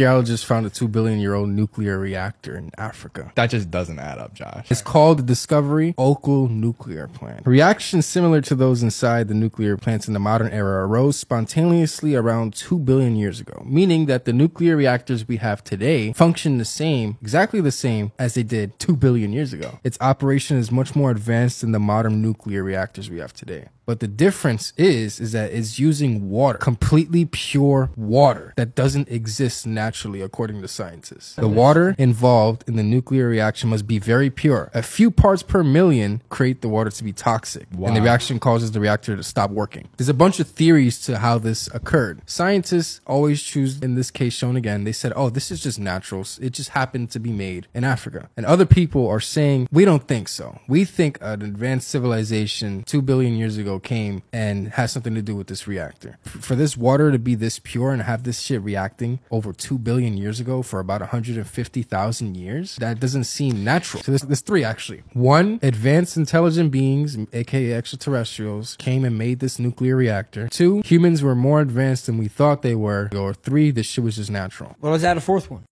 Archaeologists found a two billion year old nuclear reactor in Africa. That just doesn't add up, Josh. It's called the Discovery Oklo Nuclear Plant. Reactions similar to those inside the nuclear plants in the modern era arose spontaneously around 2 billion years ago, meaning that the nuclear reactors we have today function the same, exactly the same as they did 2 billion years ago. Its operation is much more advanced than the modern nuclear reactors we have today. But the difference is, is that it's using water, completely pure water that doesn't exist naturally according to scientists. The water involved in the nuclear reaction must be very pure. A few parts per million create the water to be toxic, and the reaction causes the reactor to stop working. There's a bunch of theories to how this occurred. Scientists always choose, in this case shown again, they said, oh, this is just natural. It just happened to be made in Africa. And other people are saying, we don't think so. We think an advanced civilization two billion years ago came and has something to do with this reactor. For this water to be this pure and have this shit reacting over two billion years ago for about 150,000 years, that doesn't seem natural. So there's, there's three actually. One, advanced intelligent beings, aka extraterrestrials, came and made this nuclear reactor. Two, humans were more advanced than we thought they were. Or three, this shit was just natural. Well, let's add a fourth one.